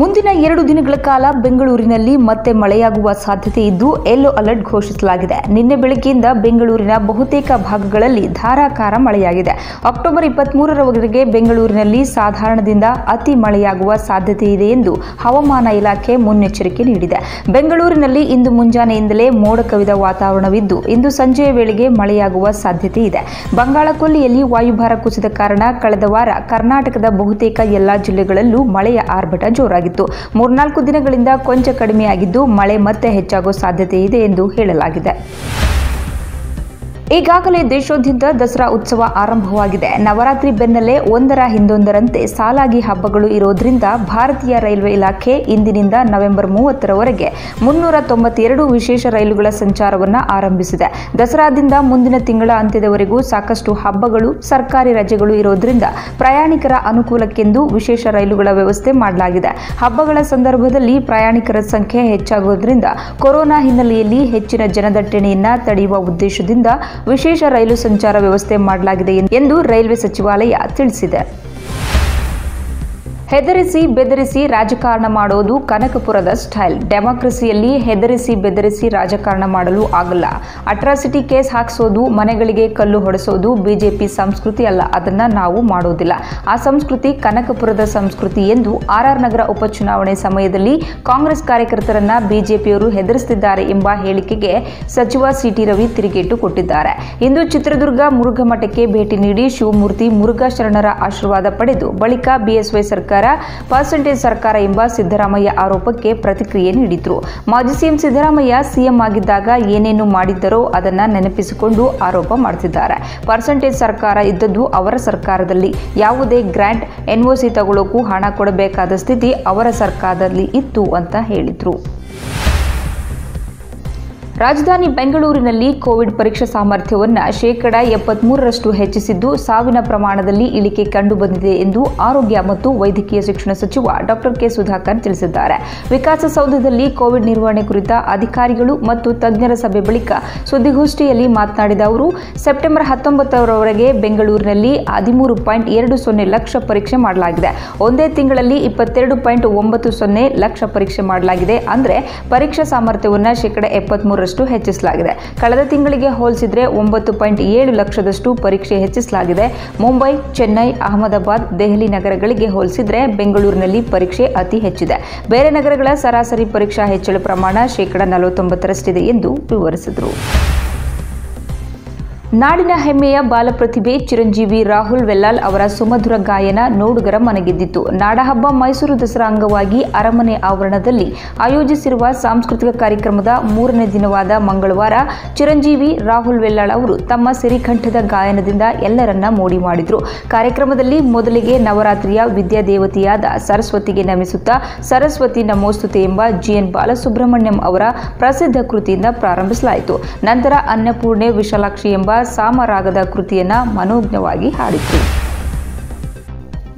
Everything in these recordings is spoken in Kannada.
ಮುಂದಿನ ಎರಡು ದಿನಗಳ ಕಾಲ ಬೆಂಗಳೂರಿನಲ್ಲಿ ಮತ್ತೆ ಮಳೆಯಾಗುವ ಸಾಧ್ಯತೆ ಇದ್ದು ಯೆಲ್ಲೋ ಅಲರ್ಟ್ ಘೋಷಿಸಲಾಗಿದೆ. ನಿನ್ನೆ ಬೆಳಗ್ಗೆಯಿಂದ ಬೆಂಗಳೂರಿನ ಬಹುತೇಕ ಭಾಗಗಳಲ್ಲಿ ಧಾರಾಕಾರ ಮಳೆಯಾಗಿದೆ. ಅಕ್ಟೋಬರ್ ಇಪ್ಪತ್ಮೂರರವರೆಗೆ ಬೆಂಗಳೂರಿನಲ್ಲಿ ಸಾಧಾರಣದಿಂದ ಅತಿ ಮಳೆಯಾಗುವ ಸಾಧ್ಯತೆ ಇದೆ ಎಂದು ಹವಾಮಾನ ಇಲಾಖೆ ಮುನ್ನೆಚ್ಚರಿಕೆ ನೀಡಿದೆ. ಬೆಂಗಳೂರಿನಲ್ಲಿ ಇಂದು ಮುಂಜಾನೆಯಿಂದಲೇ ಮೋಡ ಕವಿದ ವಾತಾವರಣವಿದ್ದು, ಇಂದು ಸಂಜೆಯ ವೇಳೆಗೆ ಮಳೆಯಾಗುವ ಸಾಧ್ಯತೆ ಇದೆ. ಬಂಗಾಳಕೊಲ್ಲಿಯಲ್ಲಿ ವಾಯುಭಾರ ಕುಸಿದ ಕಾರಣ ಕಳೆದ ವಾರ ಕರ್ನಾಟಕದ ಬಹುತೇಕ ಎಲ್ಲಾ ಜಿಲ್ಲೆಗಳಲ್ಲೂ ಮಳೆಯ ಆರ್ಭಟ ಜೋರಾಗಿತ್ತು ಮೂರ್ನಾಲ್ಕು ದಿನಗಳಿಂದ ಕೊಂಚ ಕಡಿಮೆಯಾಗಿದ್ದು ಮಳೆ ಮತ್ತೆ ಹೆಚ್ಚಾಗುವ ಸಾಧ್ಯತೆ ಇದೆ ಎಂದು ಹೇಳಲಾಗಿದೆ. ಈಗಾಗಲೇ ದೇಶಾದ್ಯಂತ ದಸರಾ ಉತ್ಸವ ಆರಂಭವಾಗಿದೆ. ನವರಾತ್ರಿ ಬೆನ್ನಲ್ಲೇ ಒಂದರ ಹಿಂದೊಂದರಂತೆ ಸಾಲಾಗಿ ಹಬ್ಬಗಳು ಇರೋದ್ರಿಂದ ಭಾರತೀಯ ರೈಲ್ವೆ ಇಲಾಖೆ ಇಂದಿನಿಂದ ನವೆಂಬರ್ ಮೂವತ್ತರವರೆಗೆ ಮುನ್ನೂರ ತೊಂಬತ್ತೆರಡು ವಿಶೇಷ ರೈಲುಗಳ ಸಂಚಾರವನ್ನು ಆರಂಭಿಸಿದೆ. ದಸರಾದಿಂದ ಮುಂದಿನ ತಿಂಗಳ ಅಂತ್ಯದವರೆಗೂ ಸಾಕಷ್ಟು ಹಬ್ಬಗಳು, ಸರ್ಕಾರಿ ರಜೆಗಳು ಇರೋದ್ರಿಂದ ಪ್ರಯಾಣಿಕರ ಅನುಕೂಲಕ್ಕೆಂದು ವಿಶೇಷ ರೈಲುಗಳ ವ್ಯವಸ್ಥೆ ಮಾಡಲಾಗಿದೆ. ಹಬ್ಬಗಳ ಸಂದರ್ಭದಲ್ಲಿ ಪ್ರಯಾಣಿಕರ ಸಂಖ್ಯೆ ಹೆಚ್ಚಾಗುವುದರಿಂದ ಕೊರೋನಾ ಹಿನ್ನೆಲೆಯಲ್ಲಿ ಹೆಚ್ಚಿನ ಜನದಟ್ಟಣೆಯನ್ನು ತಡೆಯುವ ಉದ್ದೇಶದಿಂದ ವಿಶೇಷ ರೈಲು ಸಂಚಾರ ವ್ಯವಸ್ಥೆ ಮಾಡಲಾಗಿದೆ ಎಂದು ರೈಲ್ವೆ ಸಚಿವಾಲಯ ತಿಳಿಸಿದೆ. ಹೆದರಿಸಿ ಬೆದರಿಸಿ ರಾಜಕಾರಣ ಮಾಡೋದು ಕನಕಪುರದ ಸ್ಟೈಲ್. ಡೆಮಾಕ್ರಸಿಯಲ್ಲಿ ಹೆದರಿಸಿ ಬೆದರಿಸಿ ರಾಜಕಾರಣ ಮಾಡಲು ಆಗಲ್ಲ. ಅಟ್ರಾಸಿಟಿ ಕೇಸ್ ಹಾಕಿಸೋದು, ಮನೆಗಳಿಗೆ ಕಲ್ಲು ಹೊಡೆಸೋದು ಬಿಜೆಪಿ ಸಂಸ್ಕೃತಿ ಅಲ್ಲ. ಅದನ್ನು ನಾವು ಮಾಡೋದಿಲ್ಲ. ಆ ಸಂಸ್ಕೃತಿ ಕನಕಪುರದ ಸಂಸ್ಕೃತಿ ಎಂದು ಆರ್ಆರ್ ನಗರ ಉಪಚುನಾವಣೆ ಸಮಯದಲ್ಲಿ ಕಾಂಗ್ರೆಸ್ ಕಾರ್ಯಕರ್ತರನ್ನ ಬಿಜೆಪಿಯವರು ಹೆದರಿಸುತ್ತಿದ್ದಾರೆ ಎಂಬ ಹೇಳಿಕೆಗೆ ಸಚಿವ ಸಿಟಿ ರವಿ ತಿರುಗೇಟು ಕೊಟ್ಟಿದ್ದಾರೆ. ಇಂದು ಚಿತ್ರದುರ್ಗ ಮುರುಘಮಠಕ್ಕೆ ಭೇಟಿ ನೀಡಿ ಶಿವಮೂರ್ತಿ ಮುರುಘಾ ಶರಣರ ಆಶೀರ್ವಾದ ಪಡೆದು ಬಳಿಕ ಬಿಎಸ್ವೈ ಸರ್ಕಾರ ಪರ್ಸೆಂಟೇಜ್ ಸರ್ಕಾರ ಎಂಬ ಸಿದ್ದರಾಮಯ್ಯ ಆರೋಪಕ್ಕೆ ಪ್ರತಿಕ್ರಿಯೆ ನೀಡಿದ್ರು. ಮಾಜಿ ಸಿಎಂ ಸಿದ್ದರಾಮಯ್ಯ ಸಿಎಂ ಆಗಿದ್ದಾಗ ಏನೇನು ಮಾಡಿದ್ದರೋ ಅದನ್ನ ನೆನಪಿಸಿಕೊಂಡು ಆರೋಪ ಮಾಡ್ತಿದ್ದಾರೆ. ಪರ್ಸೆಂಟೇಜ್ ಸರ್ಕಾರ ಇದ್ದದ್ದು ಅವರ ಸರ್ಕಾರದಲ್ಲಿ. ಯಾವುದೇ ಗ್ರಾಂಟ್ ಎನ್ಒಸಿ ತಗೊಳ್ಳೋಕ್ಕೂ ಹಣ ಕೊಡಬೇಕಾದ ಸ್ಥಿತಿ ಅವರ ಸರ್ಕಾರದಲ್ಲಿ ಇತ್ತು ಅಂತ ಹೇಳಿದ್ರು. ರಾಜಧಾನಿ ಬೆಂಗಳೂರಿನಲ್ಲಿ ಕೋವಿಡ್ ಪರೀಕ್ಷಾ ಸಾಮರ್ಥ್ಯವನ್ನು ಶೇಕಡ ಎಪ್ಪತ್ಮೂರರಷ್ಟು ಹೆಚ್ಚಿಸಿದ್ದು ಸಾವಿನ ಪ್ರಮಾಣದಲ್ಲಿ ಇಳಿಕೆ ಕಂಡುಬಂದಿದೆ ಎಂದು ಆರೋಗ್ಯ ಮತ್ತು ವೈದ್ಯಕೀಯ ಶಿಕ್ಷಣ ಸಚಿವ ಡಾಕ್ಟರ್ ಕೆ ಸುಧಾಕರ್ ತಿಳಿಸಿದ್ದಾರೆ. ವಿಕಾಸಸೌಧದಲ್ಲಿ ಕೋವಿಡ್ ನಿರ್ವಹಣೆ ಕುರಿತ ಅಧಿಕಾರಿಗಳು ಮತ್ತು ತಜ್ಞರ ಸಭೆ ಬಳಿಕ ಸುದ್ದಿಗೋಷ್ಠಿಯಲ್ಲಿ ಮಾತನಾಡಿದ ಅವರು, ಸೆಪ್ಟೆಂಬರ್ ಹತ್ತೊಂಬತ್ತರವರೆಗೆ ಬೆಂಗಳೂರಿನಲ್ಲಿ ಹದಿಮೂರು ಪಾಯಿಂಟ್ ಎರಡು ಸೊನ್ನೆ ಲಕ್ಷ ಪರೀಕ್ಷೆ ಮಾಡಲಾಗಿದೆ. ಒಂದೇ ತಿಂಗಳಲ್ಲಿ ಇಪ್ಪತ್ತೆರಡು ಪಾಯಿಂಟ್ ಒಂಬತ್ತು ಸೊನ್ನೆ ಲಕ್ಷ ಪರೀಕ್ಷೆ ಮಾಡಲಾಗಿದೆ. ಅಂದರೆ ಪರೀಕ್ಷಾ ಸಾಮರ್ಥ್ಯವನ್ನು ಶೇಕಡ ಎಪ್ಪತ್ಮೂರರಷ್ಟು ಹೆಚ್ಚಿಸಲಾಗಿದೆ. ಕಳೆದ ತಿಂಗಳಿಗೆ ಹೋಲಿಸಿದ್ರೆ ಒಂಬತ್ತು ಪಾಯಿಂಟ್ ಏಳು ಲಕ್ಷದಷ್ಟು ಪರೀಕ್ಷೆ ಹೆಚ್ಚಿಸಲಾಗಿದೆ. ಮುಂಬೈ, ಚೆನ್ನೈ, ಅಹಮದಾಬಾದ್, ದೆಹಲಿ ನಗರಗಳಿಗೆ ಹೋಲಿಸಿದ್ರೆ ಬೆಂಗಳೂರಿನಲ್ಲಿ ಪರೀಕ್ಷೆ ಅತಿ ಹೆಚ್ಚಿದೆ. ಬೇರೆ ನಗರಗಳ ಸರಾಸರಿ ಪರೀಕ್ಷಾ ಹೆಚ್ಚಳ ಪ್ರಮಾಣ ಶೇಕಡಾ ನಲವತ್ತೊಂಬತ್ತರಷ್ಟಿದೆ ಎಂದು ವಿವರಿಸಿದರು. ನಾಡಿನ ಹೆಮ್ಮೆಯ ಬಾಲಪ್ರತಿಭೆ ಚಿರಂಜೀವಿ ರಾಹುಲ್ ವೆಲ್ಲಾಲ್ ಅವರ ಸುಮಧುರ ಗಾಯನ ನೋಡುಗರ ಮನಗೆದ್ದಿತು ನಾಡಹಬ್ಬ ಮೈಸೂರು ದಸರಾ ಅಂಗವಾಗಿ ಅರಮನೆ ಆವರಣದಲ್ಲಿ ಆಯೋಜಿಸಿರುವ ಸಾಂಸ್ಕೃತಿಕ ಕಾರ್ಯಕ್ರಮದ ಮೂರನೇ ದಿನವಾದ ಮಂಗಳವಾರ ಚಿರಂಜೀವಿ ರಾಹುಲ್ ವೆಲ್ಲಾಳ್ ಅವರು ತಮ್ಮ ಸಿರಿಕಂಠದ ಗಾಯನದಿಂದ ಎಲ್ಲರನ್ನ ಮೋಡಿ ಮಾಡಿದರು. ಕಾರ್ಯಕ್ರಮದಲ್ಲಿ ಮೊದಲಿಗೆ ನವರಾತ್ರಿಯ ವಿದ್ಯಾದೇವತೆಯಾದ ಸರಸ್ವತಿಗೆ ನಮಿಸುತ್ತಾ ಸರಸ್ವತಿ ನಮೋಸ್ತುತೆ ಎಂಬ ಜಿಎನ್ ಬಾಲಸುಬ್ರಹ್ಮಣ್ಯಂ ಅವರ ಪ್ರಸಿದ್ಧ ಕೃತಿಯಿಂದ ಪ್ರಾರಂಭಿಸಲಾಯಿತು. ನಂತರ ಅನ್ನಪೂರ್ಣೆ ವಿಶಾಲಾಕ್ಷಿ ಎಂಬ ಸಾಮರಾಗದ ಕೃತಿಯನ್ನು ಮನೋಜ್ಞವಾಗಿ ಹಾಡಿತು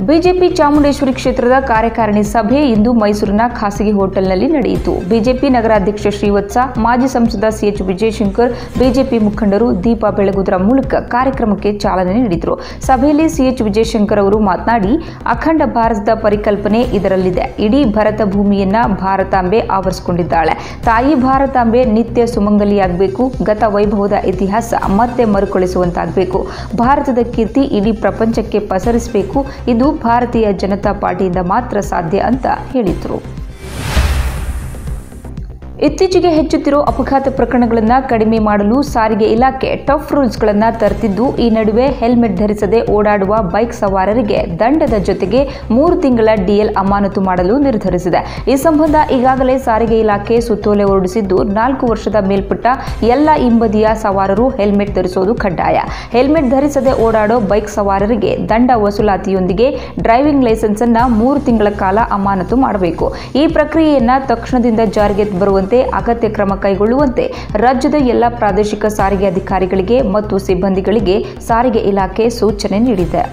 ಬಿಜೆಪಿ ಚಾಮುಂಡೇಶ್ವರಿ ಕ್ಷೇತ್ರದ ಕಾರ್ಯಕಾರಿಣಿ ಸಭೆ ಇಂದು ಮೈಸೂರಿನ ಖಾಸಗಿ ಹೋಟೆಲ್ನಲ್ಲಿ ನಡೆಯಿತು. ಬಿಜೆಪಿ ನಗರಾಧ್ಯಕ್ಷ ಶ್ರೀವತ್ಸ, ಮಾಜಿ ಸಂಸದ ಸಿಎಚ್ ವಿಜಯಶಂಕರ್, ಬಿಜೆಪಿ ಮುಖಂಡರು ದೀಪ ಬೆಳಗುವುದರ ಮೂಲಕ ಕಾರ್ಯಕ್ರಮಕ್ಕೆ ಚಾಲನೆ ನೀಡಿದರು. ಸಭೆಯಲ್ಲಿ ಸಿಎಚ್ ವಿಜಯಶಂಕರ್ ಅವರು ಮಾತನಾಡಿ, ಅಖಂಡ ಭಾರತದ ಪರಿಕಲ್ಪನೆ ಇದರಲ್ಲಿದೆ. ಇಡೀ ಭರತ ಭೂಮಿಯನ್ನ ಭಾರತಾಂಬೆ ಆವರಿಸಿಕೊಂಡಿದ್ದಾಳೆ. ತಾಯಿ ಭಾರತಾಂಬೆ ನಿತ್ಯ ಸುಮಂಗಲಿಯಾಗಬೇಕು. ಗತ ವೈಭವದ ಇತಿಹಾಸ ಮತ್ತೆ ಮರುಕಳಿಸುವಂತಾಗಬೇಕು. ಭಾರತದ ಕೀರ್ತಿ ಇಡೀ ಪ್ರಪಂಚಕ್ಕೆ ಪಸರಿಸಬೇಕು. ಇದು ಭಾರತೀಯ ಜನತಾ ಪಾರ್ಟಿಯಿಂದ ಮಾತ್ರ ಸಾಧ್ಯ ಅಂತ ಹೇಳಿದರು. ಇತ್ತೀಚೆಗೆ ಹೆಚ್ಚುತ್ತಿರುವ ಅಪಘಾತ ಪ್ರಕರಣಗಳನ್ನು ಕಡಿಮೆ ಮಾಡಲು ಸಾರಿಗೆ ಇಲಾಖೆ ಟಫ್ ರೂಲ್ಸ್ಗಳನ್ನು ತರ್ತಿದ್ದು, ಈ ನಡುವೆ ಹೆಲ್ಮೆಟ್ ಧರಿಸದೆ ಓಡಾಡುವ ಬೈಕ್ ಸವಾರರಿಗೆ ದಂಡದ ಜೊತೆಗೆ ಮೂರು ತಿಂಗಳ ಡಿಎಲ್ ಅಮಾನತು ಮಾಡಲು ನಿರ್ಧರಿಸಿದೆ. ಈ ಸಂಬಂಧ ಈಗಾಗಲೇ ಸಾರಿಗೆ ಇಲಾಖೆ ಸುತ್ತೋಲೆ ಹೊರಡಿಸಿದ್ದು, ನಾಲ್ಕು ವರ್ಷದ ಮೇಲ್ಪಟ್ಟ ಎಲ್ಲ ಹಿಂಬದಿಯ ಸವಾರರು ಹೆಲ್ಮೆಟ್ ಧರಿಸುವುದು ಕಡ್ಡಾಯ. ಹೆಲ್ಮೆಟ್ ಧರಿಸದೆ ಓಡಾಡೋ ಬೈಕ್ ಸವಾರರಿಗೆ ದಂಡ ವಸೂಲಾತಿಯೊಂದಿಗೆ ಡ್ರೈವಿಂಗ್ ಲೈಸೆನ್ಸ್ ಅನ್ನು ಮೂರು ತಿಂಗಳ ಕಾಲ ಅಮಾನತು ಮಾಡಬೇಕು. ಈ ಪ್ರಕ್ರಿಯೆಯನ್ನು ತಕ್ಷಣದಿಂದ ಜಾರಿಗೆ ಬರುವಂತೆ ಅಗತ್ಯ ಕ್ರಮ ಕೈಗೊಳ್ಳುವಂತೆ ರಾಜ್ಯದ ಎಲ್ಲ ಪ್ರಾದೇಶಿಕ ಸಾರಿಗೆ ಅಧಿಕಾರಿಗಳಿಗೆ ಮತ್ತು ಸಿಬ್ಬಂದಿಗಳಿಗೆ ಸಾರಿಗೆ ಇಲಾಖೆ ಸೂಚನೆ ನೀಡಿದೆ.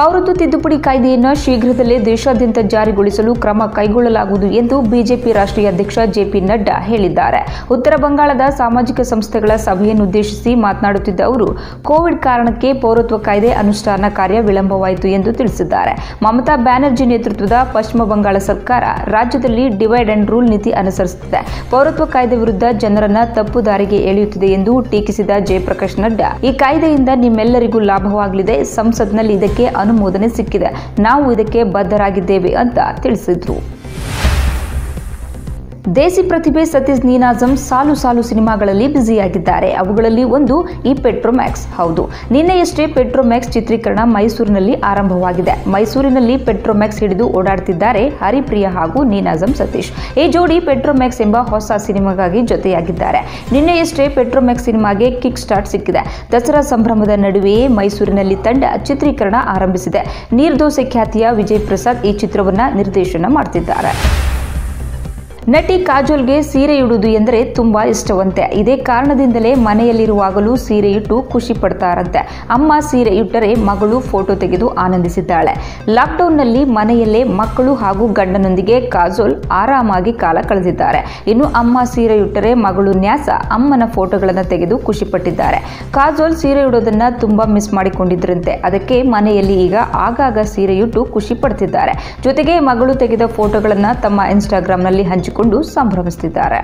ಪೌರತ್ವ ತಿದ್ದುಪಡಿ ಕಾಯ್ದೆಯನ್ನು ಶೀಘ್ರದಲ್ಲೇ ದೇಶಾದ್ಯಂತ ಜಾರಿಗೊಳಿಸಲು ಕ್ರಮ ಕೈಗೊಳ್ಳಲಾಗುವುದು ಎಂದು ಬಿಜೆಪಿ ರಾಷ್ಟ್ರೀಯ ಅಧ್ಯಕ್ಷ ಜೆಪಿ ನಡ್ಡಾ ಹೇಳಿದ್ದಾರೆ. ಉತ್ತರ ಬಂಗಾಳದ ಸಾಮಾಜಿಕ ಸಂಸ್ಥೆಗಳ ಸಭೆಯನ್ನುದ್ದೇಶಿಸಿ ಮಾತನಾಡುತ್ತಿದ್ದ ಅವರು, ಕೋವಿಡ್ ಕಾರಣಕ್ಕೆ ಪೌರತ್ವ ಕಾಯ್ದೆ ಅನುಷ್ಠಾನ ಕಾರ್ಯ ವಿಳಂಬವಾಯಿತು ಎಂದು ತಿಳಿಸಿದ್ದಾರೆ. ಮಮತಾ ಬ್ಯಾನರ್ಜಿ ನೇತೃತ್ವದ ಪಶ್ಚಿಮ ಬಂಗಾಳ ಸರ್ಕಾರ ರಾಜ್ಯದಲ್ಲಿ ಡಿವೈಡ್ ಅಂಡ್ ರೂಲ್ ನೀತಿ ಅನುಸರಿಸುತ್ತಿದೆ. ಪೌರತ್ವ ಕಾಯ್ದೆ ವಿರುದ್ಧ ಜನರನ್ನ ತಪ್ಪು ದಾರಿಗೆ ಎಳೆಯುತ್ತಿದೆ ಎಂದು ಟೀಕಿಸಿದ ಜಯಪ್ರಕಾಶ್ ನಡ್ಡಾ, ಈ ಕಾಯ್ದೆಯಿಂದ ನಿಮ್ಮೆಲ್ಲರಿಗೂ ಲಾಭವಾಗಲಿದೆ. ಸಂಸತ್ನಲ್ಲಿ ಇದಕ್ಕೆ ಅನುಮೋದನೆ ಸಿಕ್ಕಿದೆ. ನಾವು ಇದಕ್ಕೆ ಬದ್ಧರಾಗಿದ್ದೇವೆ ಅಂತ ತಿಳಿಸಿದ್ರು. ದೇಸಿ ಪ್ರತಿಭೆ ಸತೀಶ್ ನೀನಾಜಂ ಸಾಲು ಸಾಲು ಸಿನಿಮಾಗಳಲ್ಲಿ ಬ್ಯುಸಿಯಾಗಿದ್ದಾರೆ. ಅವುಗಳಲ್ಲಿ ಒಂದು ಈ ಪೆಟ್ರೋಮ್ಯಾಕ್ಸ್. ಹೌದು, ನಿನ್ನೆಯಷ್ಟೇ ಪೆಟ್ರೋಮ್ಯಾಕ್ಸ್ ಚಿತ್ರೀಕರಣ ಮೈಸೂರಿನಲ್ಲಿ ಆರಂಭವಾಗಿದೆ. ಮೈಸೂರಿನಲ್ಲಿ ಪೆಟ್ರೋಮ್ಯಾಕ್ಸ್ ಹಿಡಿದು ಓಡಾಡ್ತಿದ್ದಾರೆ ಹರಿಪ್ರಿಯ ಹಾಗೂ ನೀನಾಜಂ ಸತೀಶ್. ಈ ಜೋಡಿ ಪೆಟ್ರೋಮ್ಯಾಕ್ಸ್ ಎಂಬ ಹೊಸ ಸಿನಿಮಾಗಾಗಿ ಜೊತೆಯಾಗಿದ್ದಾರೆ. ನಿನ್ನೆಯಷ್ಟೇ ಪೆಟ್ರೋಮ್ಯಾಕ್ಸ್ ಸಿನಿಮಾಗೆ ಕಿಕ್ ಸ್ಟಾರ್ಟ್ ಸಿಕ್ಕಿದೆ. ದಸರಾ ಸಂಭ್ರಮದ ನಡುವೆಯೇ ಮೈಸೂರಿನಲ್ಲಿ ತಂಡ ಚಿತ್ರೀಕರಣ ಆರಂಭಿಸಿದೆ. ನೀರ್ದೋಸೆ ಖ್ಯಾತಿಯ ವಿಜಯ್ ಪ್ರಸಾದ್ ಈ ಚಿತ್ರವನ್ನು ನಿರ್ದೇಶನ ಮಾಡ್ತಿದ್ದಾರೆ. ನಟಿ ಕಾಜೋಲ್ಗೆ ಸೀರೆ ಇಡುವುದು ಎಂದರೆ ತುಂಬಾ ಇಷ್ಟವಂತೆ. ಇದೇ ಕಾರಣದಿಂದಲೇ ಮನೆಯಲ್ಲಿರುವಾಗಲೂ ಸೀರೆ ಇಟ್ಟು ಖುಷಿ ಪಡ್ತಾರಂತೆ. ಅಮ್ಮ ಸೀರೆ ಇಟ್ಟರೆ ಮಗಳು ಫೋಟೋ ತೆಗೆದು ಆನಂದಿಸಿದ್ದಾಳೆ. ಲಾಕ್ಡೌನ್ನಲ್ಲಿ ಮನೆಯಲ್ಲೇ ಮಕ್ಕಳು ಹಾಗೂ ಗಂಡನೊಂದಿಗೆ ಕಾಜೋಲ್ ಆರಾಮಾಗಿ ಕಾಲ ಕಳೆದಿದ್ದಾರೆ. ಇನ್ನು ಅಮ್ಮ ಸೀರೆ ಇಟ್ಟರೆ ಮಗಳು ನ್ಯಾಸ ಅಮ್ಮನ ಫೋಟೋಗಳನ್ನು ತೆಗೆದು ಖುಷಿಪಟ್ಟಿದ್ದಾರೆ ಕಾಜೋಲ್ ಸೀರೆ ಇಡೋದನ್ನ ತುಂಬಾ ಮಿಸ್ ಮಾಡಿಕೊಂಡಿದ್ರಂತೆ. ಅದಕ್ಕೆ ಮನೆಯಲ್ಲಿ ಈಗ ಆಗಾಗ ಸೀರೆಯುಟ್ಟು ಖುಷಿ ಪಡ್ತಿದ್ದಾರೆ. ಜೊತೆಗೆ ಮಗಳು ತೆಗೆದ ಫೋಟೋಗಳನ್ನು ತಮ್ಮ ಇನ್ಸ್ಟಾಗ್ರಾಮ್ನಲ್ಲಿ ಹಂಚಿಕೊಂಡು ಸಂಭ್ರಮಿಸುತ್ತಿದ್ದಾರೆ.